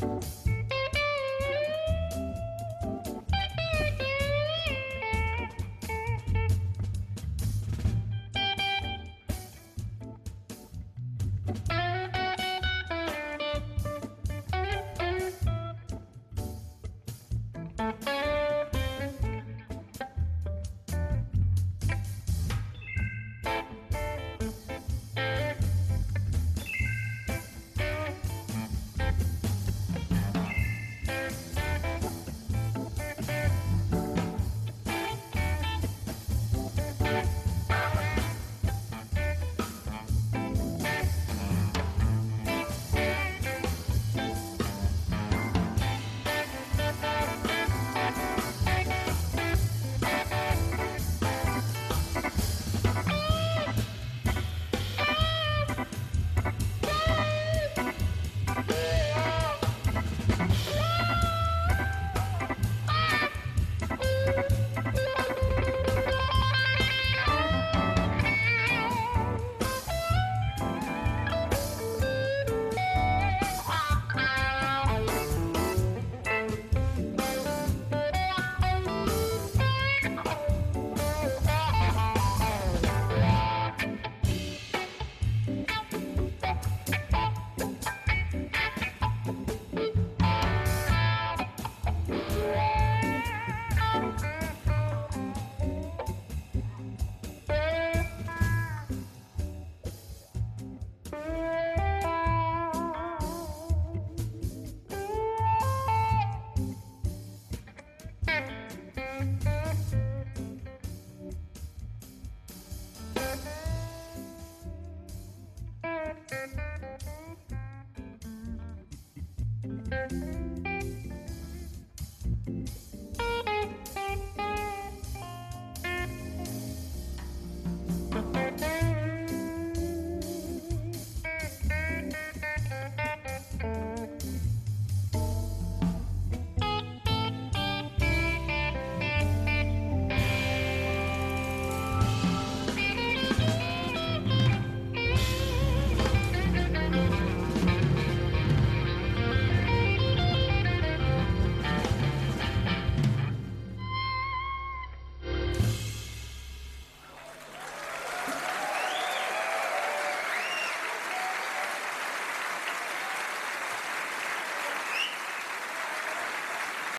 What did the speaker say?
Bye.